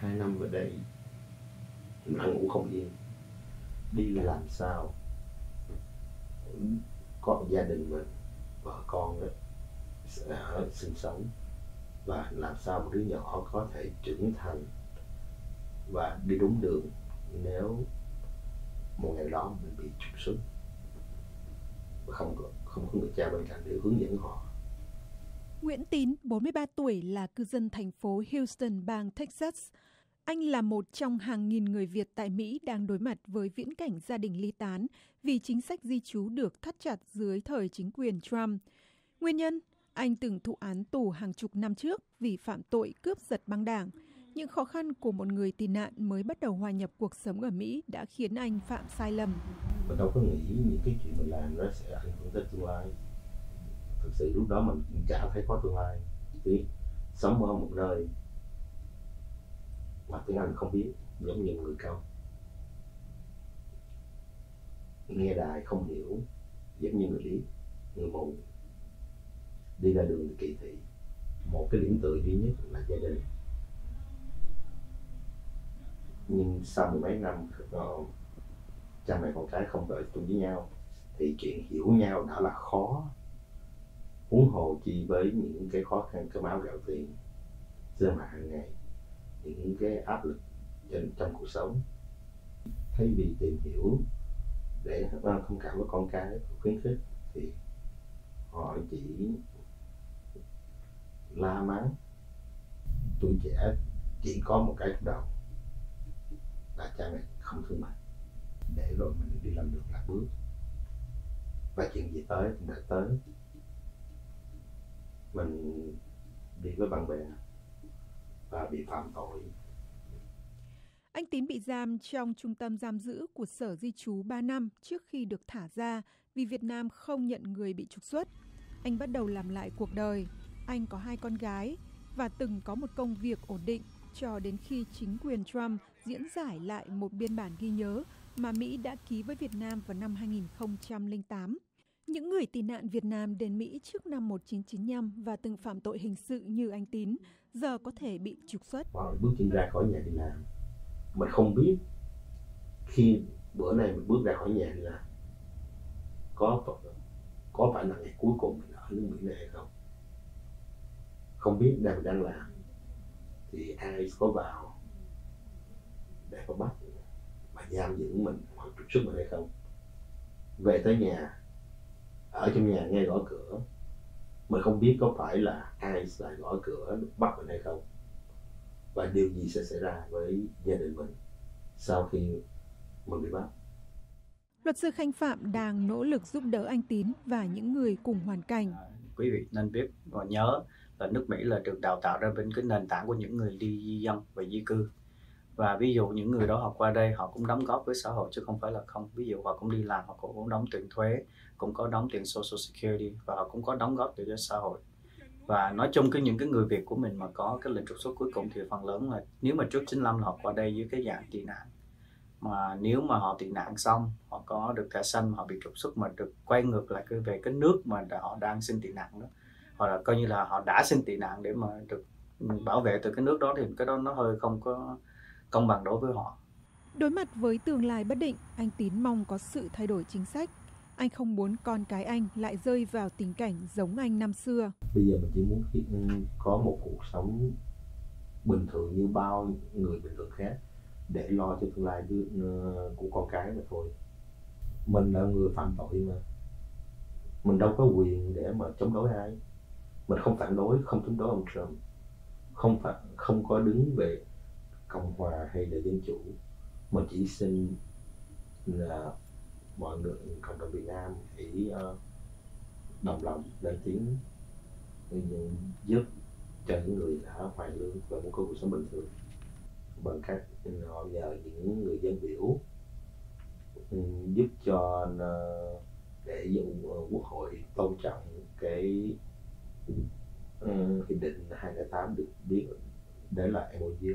hai năm ở đây mình ăn ngủ không yên. Đi làm sao? Có gia đình mình vợ con đó sẽ sinh sống. Và làm sao một đứa nhỏ có thể trưởng thành và đi đúng đường nếu một ngày đó mình bị trục xuất? Và không có không có người cha bên cạnh để hướng dẫn họ. Nguyễn Tín, 43 tuổi, là cư dân thành phố Houston, bang Texas. Anh là một trong hàng nghìn người Việt tại Mỹ đang đối mặt với viễn cảnh gia đình ly tán vì chính sách di trú được thắt chặt dưới thời chính quyền Trump. Nguyên nhân, anh từng thụ án tù hàng chục năm trước vì phạm tội cướp giật băng đảng. Những khó khăn của một người tị nạn mới bắt đầu hòa nhập cuộc sống ở Mỹ đã khiến anh phạm sai lầm. Tôi đâu có nghĩ những cái chuyện mình làm nó sẽ ảnh hưởng tới tương lai thực sự lúc đó mình cũng chả thấy có tương lai chỉ sống ở một nơi mà tiếng Anh không biết, giống như người câu. Nghe đài không hiểu, giống như người điếc người mù. Đi ra đường kỳ thị. Một cái điểm tựa duy nhất là gia đình. Nhưng sau mười mấy năm ờ, cha mẹ con cái không đợi chung với nhau, thì chuyện hiểu nhau đã là khó. Huống hồ chi với những cái khó khăn cơm áo gạo tiền sinh hoạt hàng ngày cái áp lực trên trong cuộc sống. Thay vì tìm hiểu để ờ, thông cảm với con cái khuyến khích thì họ chỉ la mắng. Tuổi trẻ chỉ có một cái trong đầu là cha mẹ không thương mình để rồi mình đi làm được lạc bước. Và chuyện gì tới cũng đã tới. Mình đi với bạn bè và bị phạm tội. Anh Tín bị giam trong trung tâm giam giữ của Sở Di trú 3 năm trước khi được thả ra vì Việt Nam không nhận người bị trục xuất. Anh bắt đầu làm lại cuộc đời. Anh có hai con gái và từng có một công việc ổn định cho đến khi chính quyền Trump diễn giải lại một biên bản ghi nhớ mà Mỹ đã ký với Việt Nam vào năm 2008. Những người tị nạn Việt Nam đến Mỹ trước năm 1995 và từng phạm tội hình sự như anh Tín giờ có thể bị trục xuất. Ờ, bước chân ra khỏi nhà đi làm mình không biết. Khi bữa nay mình bước ra khỏi nhà là có có phải là ngày cuối cùng mình ở nước Mỹ này hay không? Không biết đang mình đang làm. Thì ai có vào để có bắt và giam giữ mình hoặc trục xuất mình hay không? Về tới nhà, ở trong nhà nghe gõ cửa. Mình không biết có phải là ai lại gõ cửa bắt mình hay không? Và điều gì sẽ xảy ra với gia đình mình sau khi mình bị bắt? Luật sư Khanh Phạm đang nỗ lực giúp đỡ anh Tín và những người cùng hoàn cảnh. quý vị nên biết và nhớ là nước Mỹ là được đào tạo ra bên cái nền tảng của những người đi di dân và di cư. Và ví dụ những người đó họ qua đây họ cũng đóng góp với xã hội chứ không phải là không. Ví dụ họ cũng đi làm họ cũng đóng tiền thuế cũng có đóng tiền social security và họ cũng có đóng góp cho xã hội và nói chung cái những cái người Việt của mình mà có cái lệnh trục xuất cuối cùng thì phần lớn là nếu mà trước 95 là họ qua đây dưới cái dạng tị nạn mà nếu mà họ tị nạn xong họ có được thẻ xanh họ bị trục xuất mà được quay ngược lại cái về cái nước mà đã- họ đang xin tị nạn đó hoặc là coi như là họ đã xin tị nạn để mà được ừ, bảo vệ từ cái nước đó thì cái đó nó hơi không có công bằng đối với họ Đối mặt với tương lai bất định, anh Tín mong có sự thay đổi chính sách. Anh không muốn con cái anh lại rơi vào tình cảnh giống anh năm xưa. bây giờ mình chỉ muốn có một cuộc sống bình thường như bao người bình thường khác để lo cho tương lai đứa, ờ, của con cái mà thôi. Mình là người phạm tội mà. Mình đâu có quyền để mà chống đối ai. Mình không phản đối không chống đối ông Trump. Không phải không có đứng về cộng hòa hay là dân chủ. Mình chỉ xin là mọi người cộng đồng Việt Nam hãy uh, đồng lòng lên tiếng giúp cho những người đã hoàn lương và muốn có cuộc sống bình thường. Bằng cách họ nhờ những người dân biểu ừ, giúp cho ờ, để dùng ờ, quốc hội tôn trọng cái ừ, hiệp định 208 được biết để lại MOU